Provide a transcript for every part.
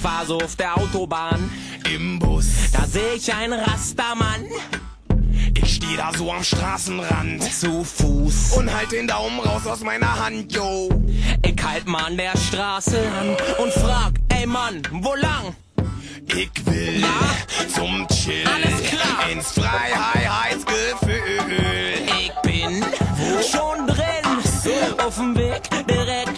fahr so auf der Autobahn. Im Bus, Da seh ich einen Rastermann ich steh da so am Straßenrand zu Fuß. und halt den Daumen raus aus meiner Hand, yo. Ich halt mal an der Straße an und frag, ey Mann, wo lang? Ich will zum Chillen Alles klar. ins Freiheitsgefühl. Ich bin schon drin, auf dem Weg direkt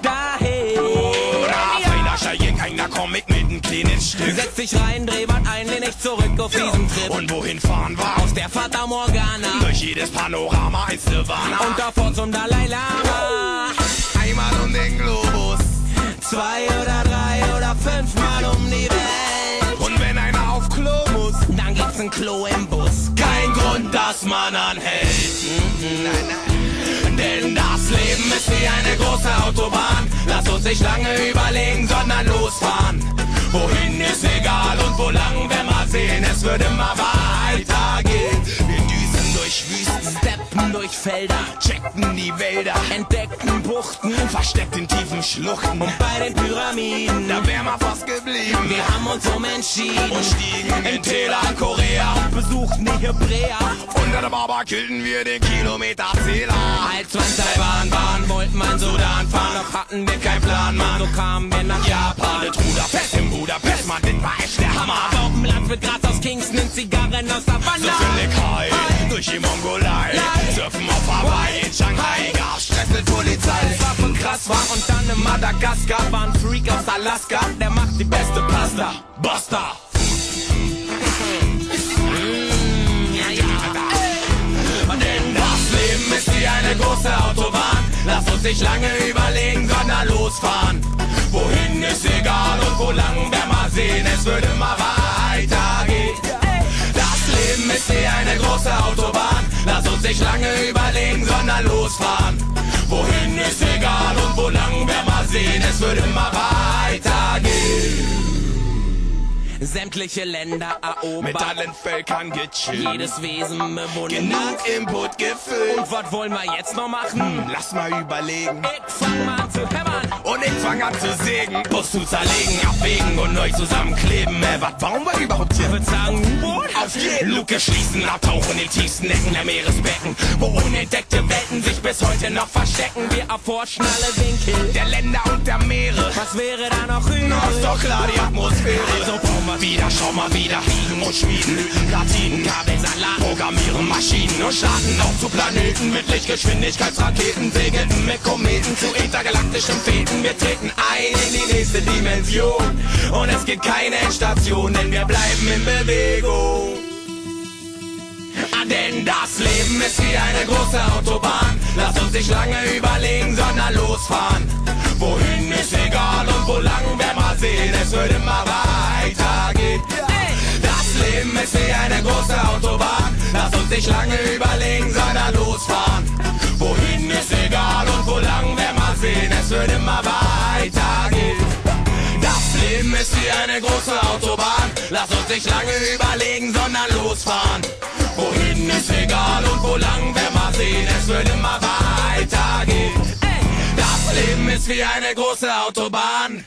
einem kleinen Stück. Setz dich rein, Drehband ein, lehn dich zurück auf diesen Trip. Und wohin fahren wir? Aus der Fata Morgana Durch jedes Panorama ein Silvaner. und davor zum Dalai Lama. einmal um den Globus. Zwei oder drei oder fünfmal um die Welt. Und wenn einer auf Klo muss, Dann gibt's ein Klo im Bus. kein Grund, dass man anhält. Nein, nein. Denn das Leben ist wie eine große Autobahn. Lass uns nicht lange überlegen, sondern losfahren. Wohin ist egal und wo lang, wenn wir sehen, es wird immer weitergehen. Steppen durch Felder, checkten die Wälder, entdeckten Buchten. versteckt in tiefen Schluchten. Und bei den Pyramiden, Da wär mal fast geblieben. wir haben uns umentschieden. und stiegen in Täler Korea. besuchten die Hebräer. Unter der Baba killten wir den Kilometerzähler. Als wir in Taiwan waren, wollten wir in Sudan fahren. Doch hatten wir keinen Plan, Mann. So kamen wir nach Japan. Truder fest im Budapest, Mann, das war echt der Hammer. Auf dem mit Gras aus Kingston, Zigarren aus So Havanna. Völligkeit durch die Mongolei. Surfen auf Hawaii, in Shanghai, gab Stress mit Polizei. Alles war von krass war und dann in Madagaskar war ein Freak aus Alaska, der macht die beste Pasta. Das Leben ist wie eine große Autobahn. Lass uns nicht lange überlegen, sondern losfahren. Wohin ist egal und wo lang, wer mal sehen, es wird immer weitergehen. Das Leben ist wie eine große Autobahn. Uns nicht lange überlegen, sondern losfahren. Wohin ist egal und wo lang, wer mal sehen, es wird immer weitergehen. Sämtliche Länder Mit erobert, allen Völkern gechillt. jedes Wesen bewundert. Genug Input gefüllt. Und was wollen wir jetzt noch machen? Lass mal überlegen. Ich fang mal an zu hämmern. Und ich fang an zu sägen, Bus zu zerlegen, abwägen und neu zusammenkleben. Äh, was bauen wir überhaupt hier? würd sagen, U-Boot. Auf jeden Luke schließen, abtauchen in tiefsten Ecken der Meeresbecken, wo unentdeckte Welten sich bis heute noch verstecken. Wir erforschen alle Winkel. Der Länder und der Meere. Was wäre da noch übrig? Na, ist doch klar, die Atmosphäre. Also bauen wir wieder, schau mal wieder. Biegen und schmieden, Lüten, Platinen, Kabelsalat. Programmieren Maschinen und starten auf zu Planeten mit Lichtgeschwindigkeitsraketen, segelten mit Kometen zu intergalaktischen Fäden. Wir treten ein in die nächste Dimension und es gibt keine Endstation, denn wir bleiben in Bewegung. Denn das Leben ist wie eine große Autobahn. Lass uns nicht lange überlegen, sondern losfahren. Wohin nicht lange überlegen, sondern losfahren. Wohin ist egal und wo lang, wer mal sehen, es wird immer weitergehen. Das Leben ist wie eine große Autobahn. Lass uns nicht lange überlegen, sondern losfahren. Wohin ist egal und wo lang, wer mal sehen, es wird immer weitergehen. Das Leben ist wie eine große Autobahn.